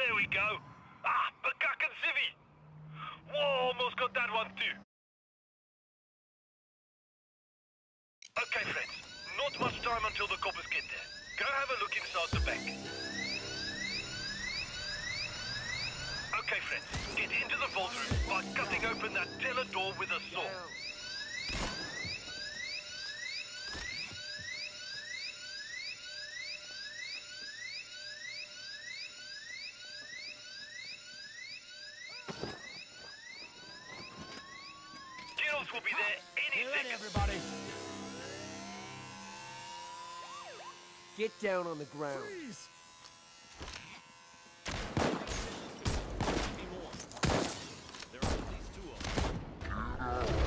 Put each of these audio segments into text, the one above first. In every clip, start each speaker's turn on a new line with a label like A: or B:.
A: There we go. Ah, Bakak and Civi. Whoa, almost got that one too. Okay, friends. Not much time until the coppers get there. Go have a look inside the bank. Okay, friends. Get into the vault room by cutting open that teller door with a saw.
B: Get
C: down on the ground.
B: Freeze.
D: There are at least two of them.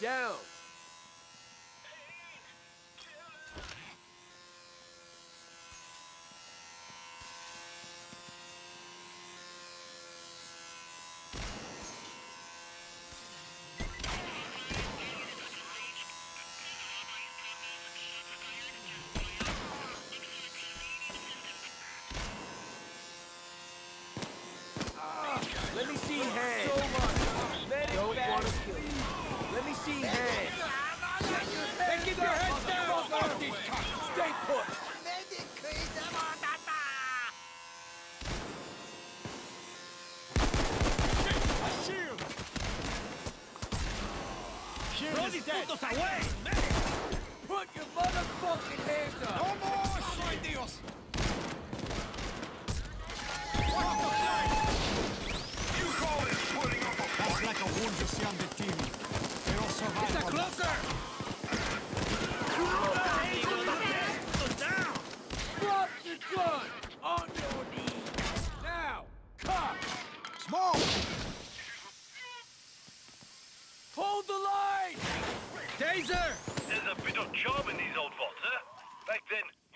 C: Down.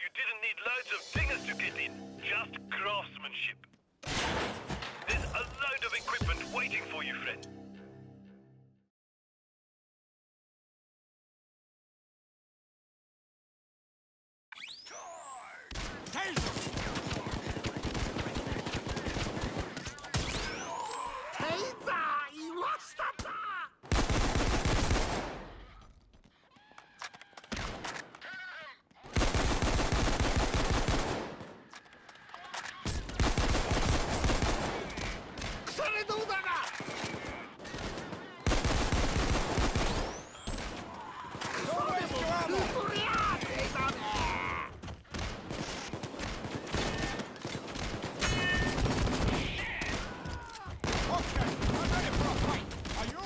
C: You
A: didn't need loads of dingers to get in. Just craftsmanship. There's a load of equipment waiting for you, friend.
B: Taser! Don't waste your ammo! Okay, I'm ready for a fight. Are you?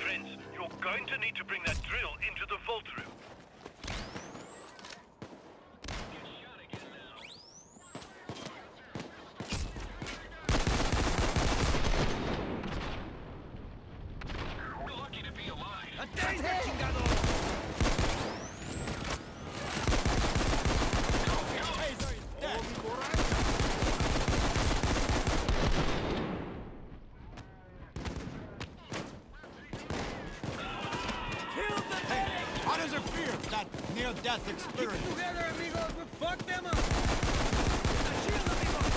A: Friends, you're going to need to bring that drill into the vault room.
D: ¡A taser, chingado!
B: Taser is dead.
C: Kill the
B: Hey, how does it feel, that near-death experience?
D: Together, amigos! We fucked them up! Shield, amigos!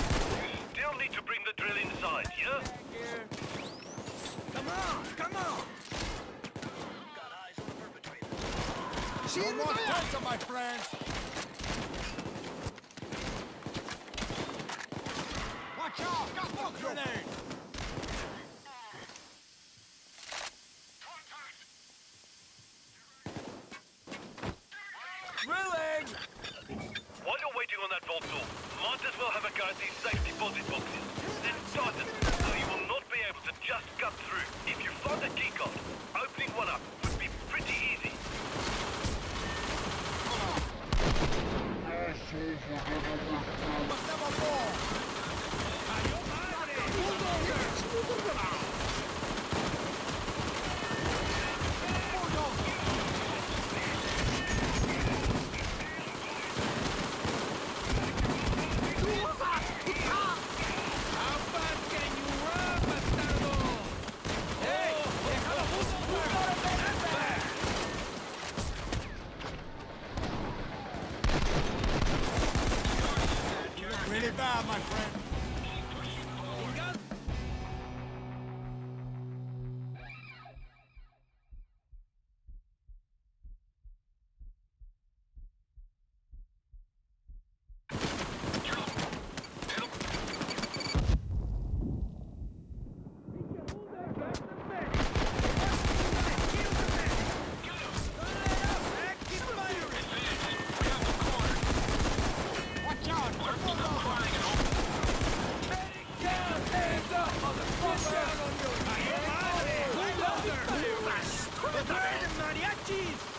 A: You still need to bring the drill inside, yeah?
D: Come on! Come on!
B: No more taser, my friends!
A: While you're waiting on that vault door, might as well have a go at these safe deposit boxes. Then tighten, so you will not be
D: able to just cut through. If you
A: find a keycard, opening one up would be pretty easy. Mariachis?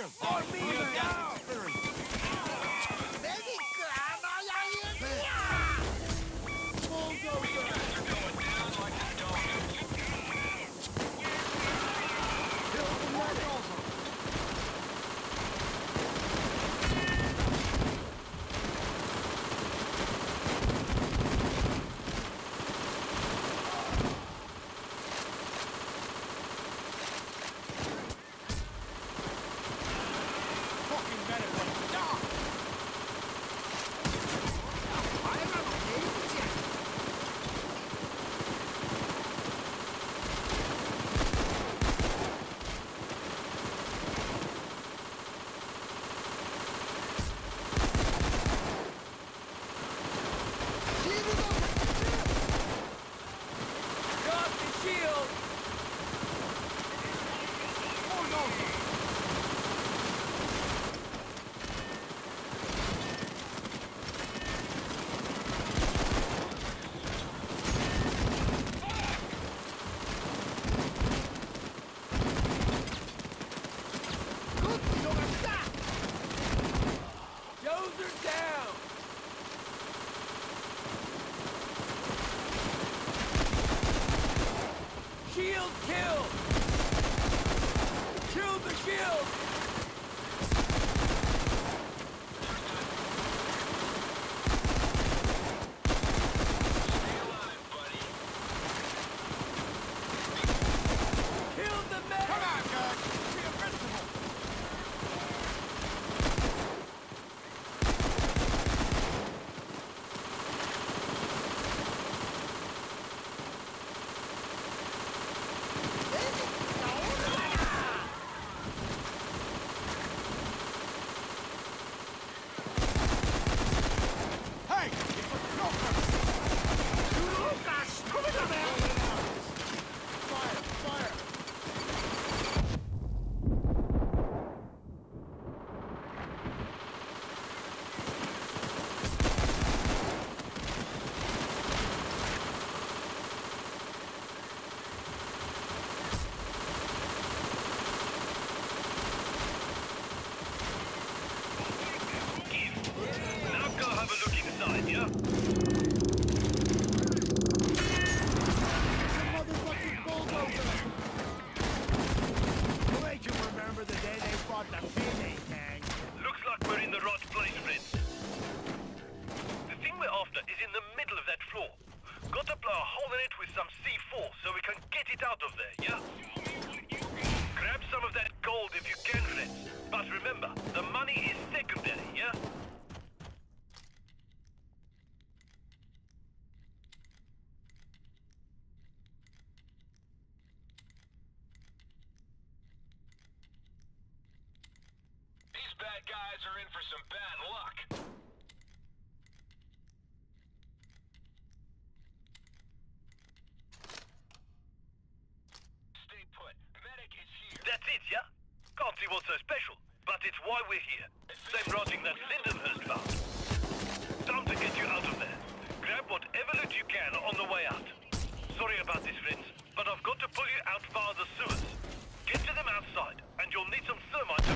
A: him! Or me! Or so special, but it's why we're here. Same routing that Lindenhurst found. Time to get you out of there. Grab whatever loot you can on the way out. Sorry about this, friends, but I've got to pull you out via the sewers. Get to them outside, and you'll need some thermite to